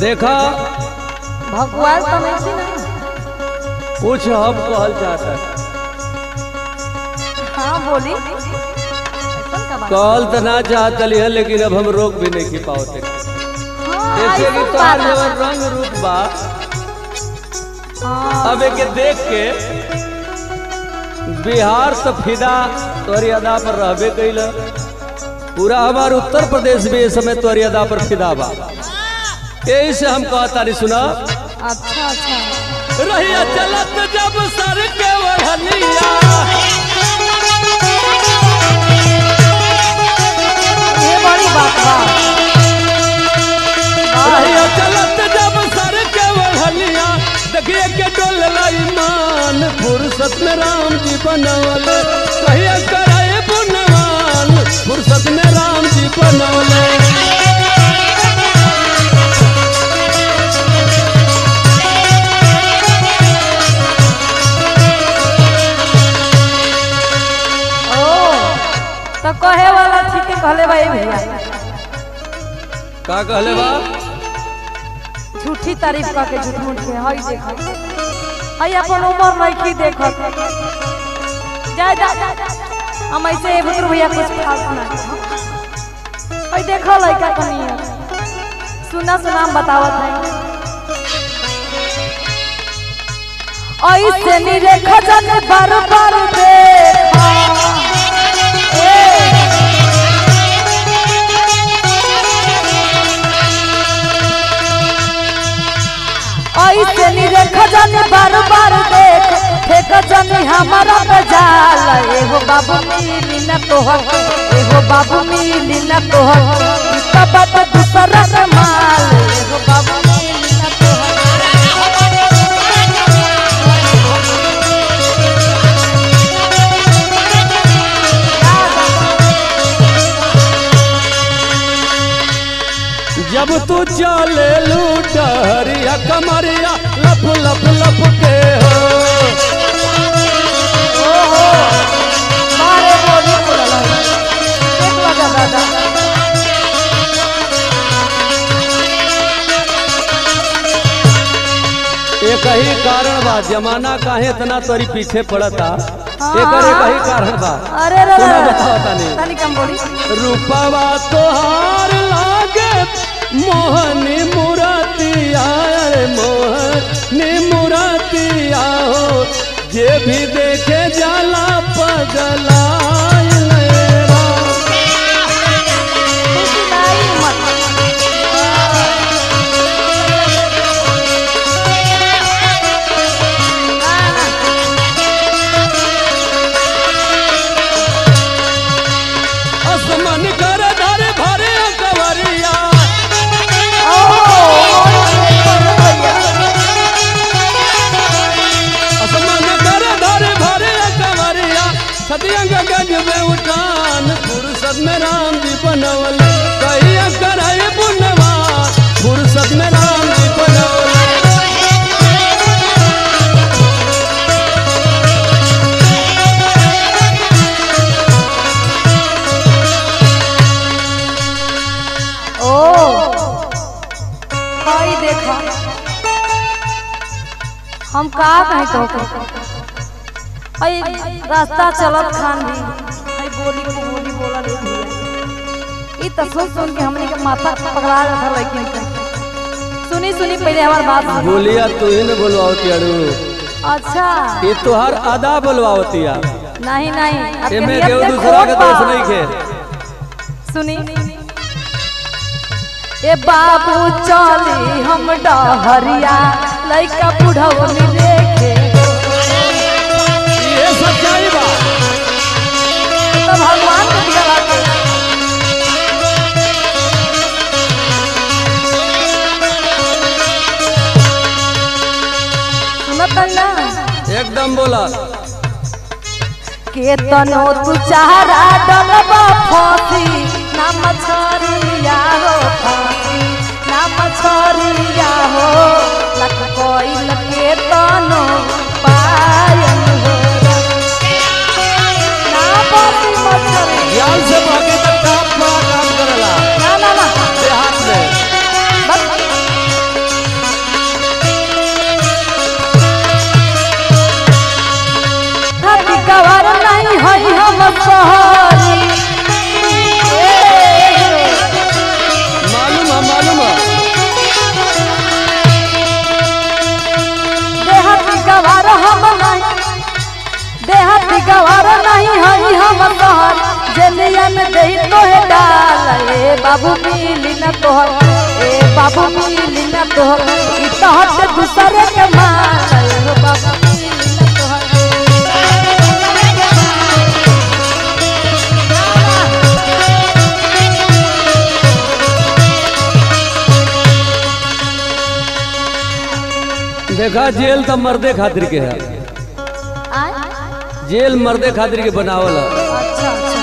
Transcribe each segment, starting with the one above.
देखा? भगवान तो नहीं थी ना। कुछ हम कहल चाहता है। हाँ बोली। कहल तो ना चाहतली है लेकिन अब हम रोक भी नहीं की पाओते। हाँ, जैसे कि तोहार रंग रूप बा। हाँ, अब एक देख के बिहार तो फिदा तोहरी अदा पर रहबे कैल पूरा हमार उत्तर प्रदेश भी इस समय तोहरी अदा पर फिदा बा। यही से हम कहता नहीं सुना? अच्छा अच्छा। रहिया चलत जब सर के वढ़लिया ये बड़ी बात बा। रहिया चलत जब सर के वढ़लिया देखिए के डोल ईमान फुर्सत में राम जी बनवले। कहिया कराए बुनवान फुर्सत में राम जी बनवले। का कहले बा झूठी तारीफ़ करके झूठ मूठ के हई देखो। हई अपन उम्र नहीं देखत। जा जा जा। हम ऐसे बुज़ुर्ग भैया कुछ खास ना हई देखो लड़का कनी सुना सुना बतावत है। ऐसे नहीं देखो जन बार बार देखा। जानी बार बार देख जानी हमारा बजाल एहो बाबू मिली न एहो बाबू मिली न तोहर इसका बात दूसरा माल। एहो बाबू जब तू चले जमाना काहे इतना तोरी पीछे पड़ता। एक एक ही कारण बा। अरे रे रे बताओ तनी। तनी कम बोली। रूपवा तोहार लागे मोहन मुरतिया रे मोहन मुरतिया हो जे भी देखे जाला पगलाइल हम का कहीं तो अई रास्ता चलत खान भी। अई बोली को बोली बोला। ले भैया ई तो सुन सुन के हमने के माथा पकड़ा रहा था लेकिन के। सुनी सुनी पहले हमार बात बोलिया तू ही न बोलवावती अड़ू। अच्छा। ये तोहार अदा बोलवावतिया नहीं नहीं आपके एमे नियत केहू दूसरा के खोट दोष नहीं खे। सुनी। ए बाबू चली हम डहरिया। लइका बुढ़ऊ में देखे। ये सच्चाई बा। तो भगवान के दिया है। एकदम बोला। केतनो तू चारा डलबा गवार हम गवार नहीं हई हम तोहर जेलिया में दही तोहे डाल ए बाबू मिली न तोहर, ए बाबू मिली न तोहर, ई दूसरे के मार बाबू। देखा जेल तो मर्दे खातिर के है? जेल मर्दे खातिर के बनावल है। अच्छा अच्छा।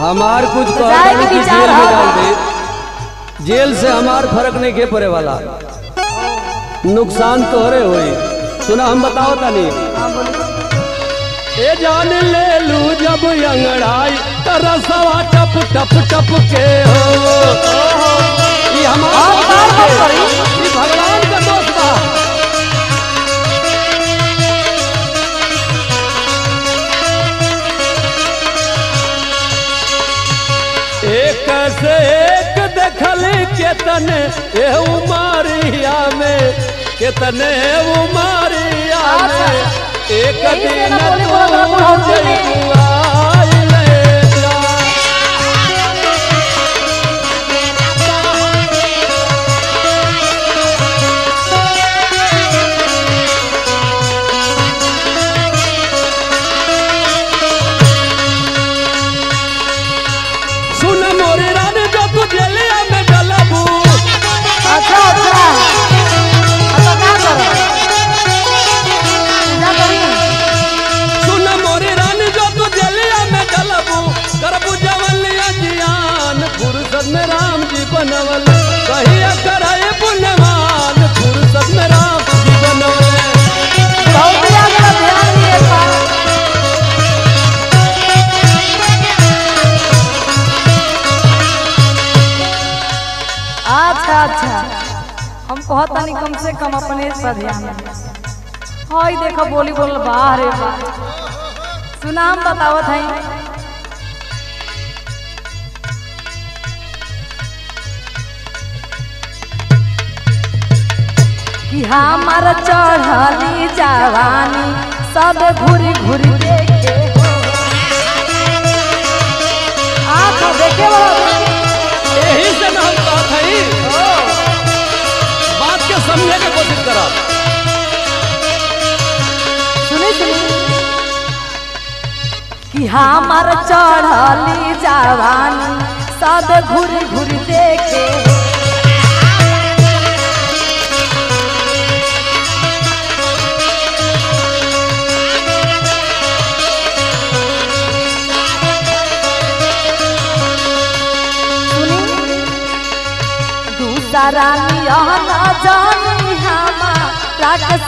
हमार कुछ तो कहता कि जेल में डाल दे। जेल से हमार फ़र्क नहीं के पड़े वाला। नुकसान तोहरे होई। सुना हम बताओ तनी। हाँ बोलिए। ए जान ले लू जब अंगड़ाई तरसवा टप टप टप के हो। ये हमारा हाँ। ये भगवान का दोस्त केतन ए उमारिया में केतने उमारिया में एक दिन तू बोला कम अपने पर देखो बोली बोल बाहर रे बाहर। सुना हम बतावत हई कि हमार चढ़ली जवानी सब घूरी घूरी देखे हो आँख देखे वाला के कोशिश करा। सुनी सुनी। कि हमार चढ़ली जवानी सब घूर घूर देखे। दूसरा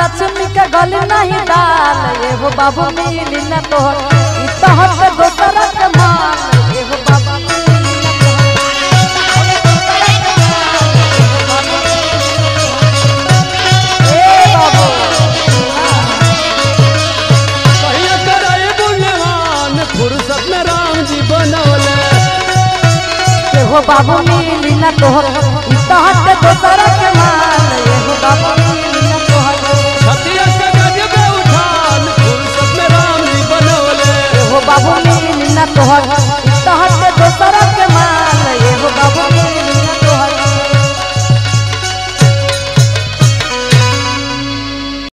लक्ष्मी के गली नहीं डाल एगो बाबू मिली न तोहर तोहर से दोसरा फुर्सत